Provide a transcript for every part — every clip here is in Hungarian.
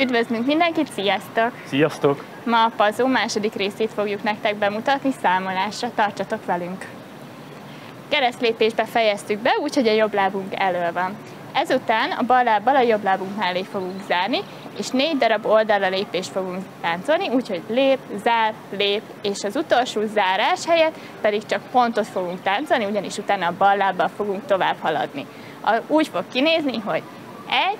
Üdvözlünk mindenkit, sziasztok! Sziasztok! Ma a pazó második részét fogjuk nektek bemutatni számolásra, tartsatok velünk! Keresztlépésbe fejeztük be, úgyhogy a jobb lábunk elő van. Ezután a bal lábbal a jobb lábunk mellé fogunk zárni, és négy darab oldalra lépést fogunk táncolni, úgyhogy lép, zár, lép, és az utolsó zárás helyett pedig csak pontot fogunk táncolni, ugyanis utána a bal lábbal fogunk tovább haladni. Úgy fog kinézni, hogy egy,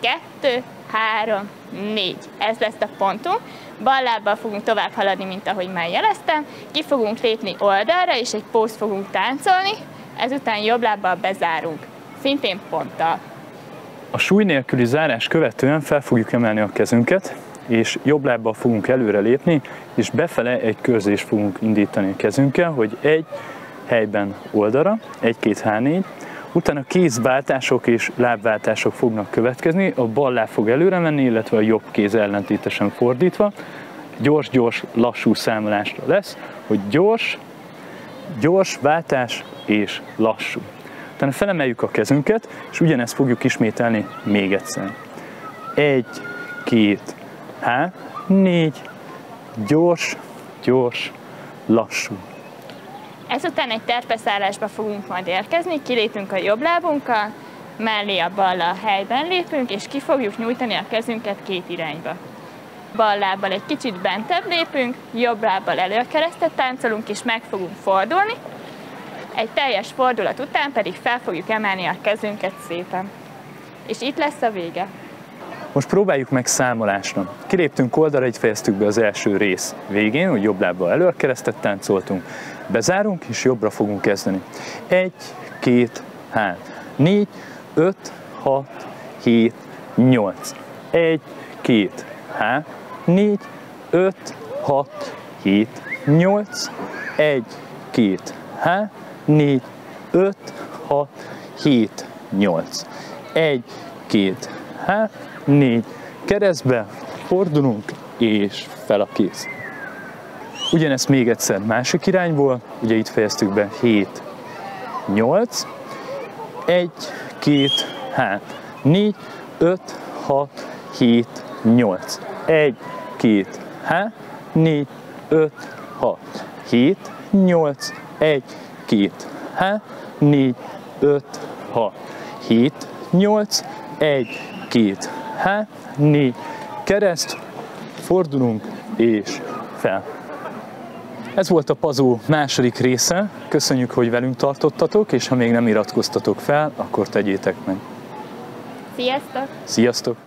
kettő, három, négy. Ez lesz a pontunk. Bal lábbal fogunk tovább haladni, mint ahogy már jeleztem. Ki fogunk lépni oldalra, és egy pózt fogunk táncolni. Ezután jobb lábbal bezárunk. Szintén ponttal. A súly nélküli zárás követően fel fogjuk emelni a kezünket, és jobb lábbal fogunk előre lépni, és befele egy körzést fogunk indítani a kezünkkel, hogy egy helyben oldalra, egy-két H4, Utána kézváltások és lábváltások fognak következni, a bal láb fog előre menni, illetve a jobb kéz ellentétesen fordítva. Gyors-gyors, lassú számolásra lesz, hogy gyors, gyors váltás és lassú. Utána felemeljük a kezünket, és ugyanezt fogjuk ismételni még egyszer. Egy, két, há, négy, gyors, gyors, lassú. Ezután egy terpeszállásba fogunk majd érkezni, kilépünk a jobb lábunkkal, mellé a balla a helyben lépünk, és ki fogjuk nyújtani a kezünket két irányba. Bal lábbal egy kicsit bentebb lépünk, jobb lábbal előkeresztet táncolunk, és meg fogunk fordulni. Egy teljes fordulat után pedig fel fogjuk emelni a kezünket szépen. És itt lesz a vége. Most próbáljuk meg számolásra. Kiléptünk oldalra, így fejeztük be az első rész végén, hogy jobb lábbal előkeresztet táncoltunk. Bezárunk, és jobbra fogunk kezdeni. Egy, két, három, négy, öt, hat, hét, nyolc. Egy, két, három, négy, öt, hat, hét, nyolc. Egy, két, három, négy, öt, hat, hét, nyolc. Egy, két, három, négy. Keresztbe fordulunk, és fel a kéz. Ugyanezt még egyszer másik irányból, ugye itt fejeztük be 7, 8, 1, 2, 3, 4, 5, 6, 7, 8, 1, 2, 3, 4, 5, 6, 7, 8, 1, 2, 3, 4, 5, 6, 7, 8, 1, 2, 3, 4, kereszt, fordulunk és fel. Ez volt a Pazó második része. Köszönjük, hogy velünk tartottatok, és ha még nem iratkoztatok fel, akkor tegyétek meg. Sziasztok! Sziasztok!